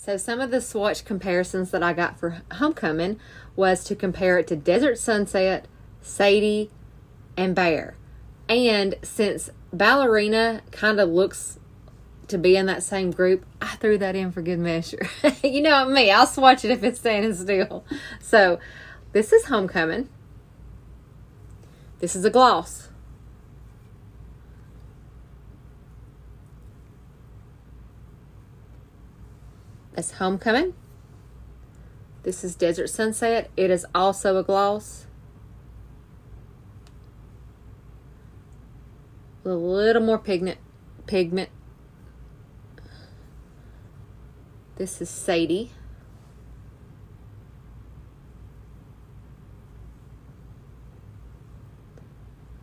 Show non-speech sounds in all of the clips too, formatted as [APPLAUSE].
So some of the swatch comparisons that I got for Homecoming was to compare it to Desert Sunset, Sadie, and Bare. And since Ballerina kind of looks to be in that same group, I threw that in for good measure. [LAUGHS] you know me, I'll swatch it if it's standing still. So this is Homecoming. This is a gloss. That's Homecoming. This is Desert Sunset. It is also a gloss. A little more pigment. Pigment. This is Sadie.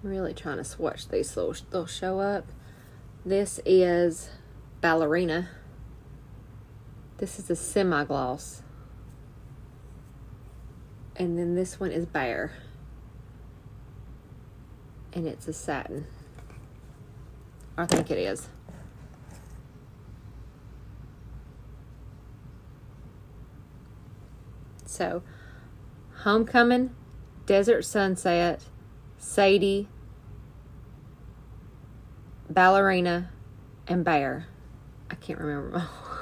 I'm really trying to swatch these so they'll show up. This is Ballerina. This is a semi-gloss. And then this one is Bare. And it's a satin. I think it is. So, Homecoming, Desert Sunset, Sadie, Ballerina, and Bare. I can't remember [LAUGHS]